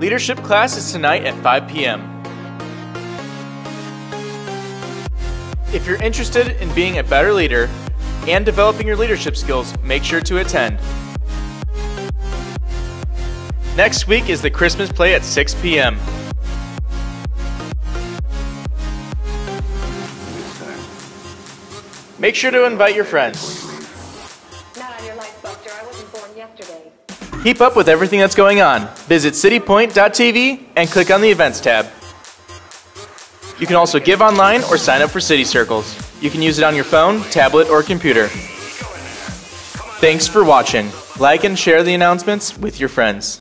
Leadership class is tonight at 5 p.m. If you're interested in being a better leader and developing your leadership skills, make sure to attend. Next week is the Christmas play at 6 p.m. Make sure to invite your friends. Not on your life, Buster. I wasn't born yesterday. Keep up with everything that's going on. Visit citypoint.tv and click on the Events tab. You can also give online or sign up for City Circles. You can use it on your phone, tablet, or computer. Thanks for watching. Like and share the announcements with your friends.